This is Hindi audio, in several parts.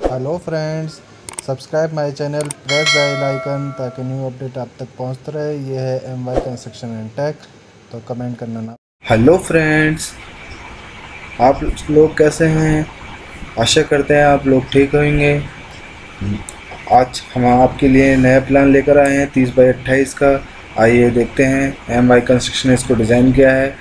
Hello friends, subscribe my channel, press bell icon ताकि न्यू अपडेट आप तक पहुँचते रहे। ये है M Y construction and tech तो कमेंट करना ना। हेलो फ्रेंड्स, आप लोग कैसे हैं? आशा करते हैं आप लोग ठीक होंगे। आज हम आपके लिए नया प्लान लेकर आए हैं, तीस बाई अट्ठाईस का। आइए देखते हैं एम वाई कंस्ट्रक्शन ने इसको डिज़ाइन किया है।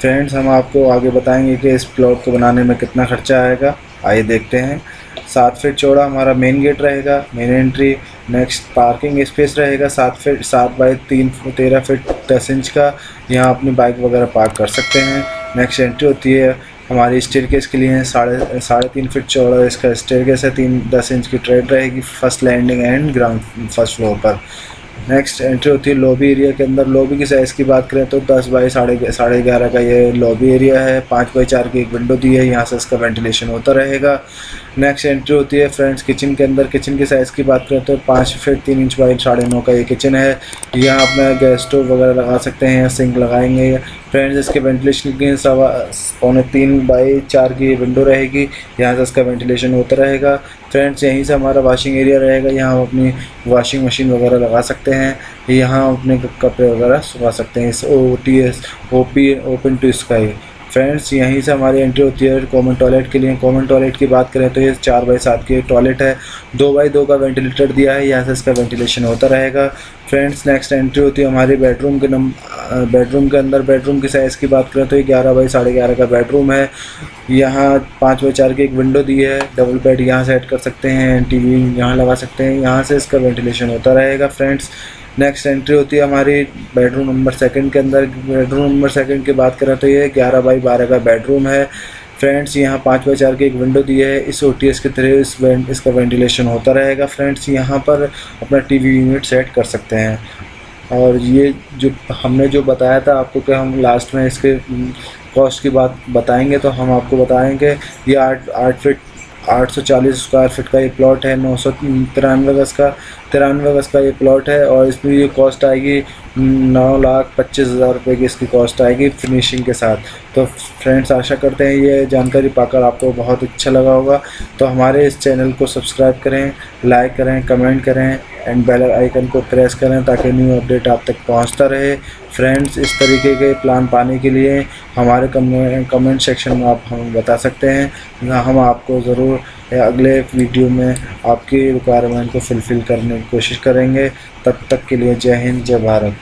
फ्रेंड्स, हम आपको आगे बताएँगे कि इस प्लॉट को बनाने में कितना खर्चा आएगा। आइए देखते हैं। सात फीट चौड़ा हमारा मेन गेट रहेगा main entry next parking space रहेगा, सात फीट, सात बाई तीन, तेरह फीट दस इंच का। यहाँ अपनी बाइक वगैरह पार्क कर सकते हैं। नेक्स्ट एंट्री होती है हमारी स्टेयर केस के लिए, साढ़े साढ़े तीन फीट चौड़ा इसका स्टेयर केस है, तीन, दस इंच की ट्रेड रहेगी first landing and ground first floor पर। नेक्स्ट एंट्री होती है लॉबी एरिया के अंदर। लॉबी की साइज़ की बात करें तो दस बाई साढ़े साढ़े ग्यारह का ये लॉबी एरिया है। पाँच बाई चार की एक विंडो दी है। यहाँ से इसका वेंटिलेशन होता रहेगा। नेक्स्ट एंट्री होती है फ्रेंड्स किचन के अंदर। किचन की साइज़ की बात करें तो पाँच फीट तीन इंच बाई साढ़े नौ का ये किचन है। यहाँ अपना गैस स्टोव वगैरह लगा सकते हैं सिंक लगाएँगे। फ्रेंड्स इसके वेंटिलेशन की सवा पौने तीन बाई चार की विंडो रहेगी। यहाँ से इसका वेंटिलेशन होता रहेगा। फ्रेंड्स यहीं से हमारा वाशिंग एरिया रहेगा। यहाँ हम अपनी वॉशिंग मशीन वगैरह लगा सकते हैं यहाँ अपने कपड़े वगैरह सुखा सकते हैं। इस O T S O P open to sky friends यहीं से हमारी एंट्री होती है कॉमन टॉयलेट के लिए। कॉमन टॉयलेट की बात करें तो ये चार बाई सात की टॉयलेट है। दो बाई दो का वेंटिलेटर दिया है, यहाँ से इसका वेंटिलेशन होता रहेगा। फ्रेंड्स नेक्स्ट एंट्री होती है हमारी बेडरूम के नम बेडरूम के अंदर बेडरूम की साइज़ की बात करें तो ये ग्यारह बाई साढ़े ग्यारह का बेडरूम है। यहाँ पाँच बाई चार की एक विंडो दी है। डबल बेड यहाँ सेट कर सकते हैं टीवी यहाँ लगा सकते हैं। यहाँ से इसका वेंटिलेशन होता रहेगा फ्रेंड्स नेक्स्ट एंट्री होती है हमारी बेडरूम नंबर सेकंड के अंदर। बेडरूम नंबर सेकंड की बात करें तो ये ग्यारह बाई बारह का बेडरूम है। फ्रेंड्स यहाँ पाँच बाई चार की एक विंडो दी है। इस ओ टी एस के तरह इस वेंट इसका वेंटिलेशन होता रहेगा फ्रेंड्स यहाँ पर अपना टीवी यूनिट सेट कर सकते हैं। और ये जो हमने जो बताया था आपको कि हम लास्ट में इसके कॉस्ट की बात बताएँगे तो हम आपको बताएँगे ये आठ आठ फिट आठ सौ चालीस स्क्वायर फिट का ये प्लॉट है, नौ सौ तिरानवे गज का, तिरानवे गज का ये प्लॉट है और इसमें ये कॉस्ट आएगी नौ लाख पच्चीस हज़ार रुपये की इसकी कॉस्ट आएगी फिनिशिंग के साथ। तो फ्रेंड्स आशा करते हैं ये जानकारी पाकर आपको बहुत अच्छा लगा होगा। तो हमारे इस चैनल को सब्सक्राइब करें लाइक करें कमेंट करें एंड बेल आइकन को प्रेस करें ताकि न्यू अपडेट आप तक पहुँचता रहे। फ्रेंड्स इस तरीके के प्लान पाने के लिए हमारे कमेंट सेक्शन में आप हमें बता सकते हैं। हम आपको ज़रूर अगले वीडियो में आपकी रिक्वायरमेंट को फुलफ़िल करने की कोशिश करेंगे। तब तक के लिए जय हिंद, जय भारत।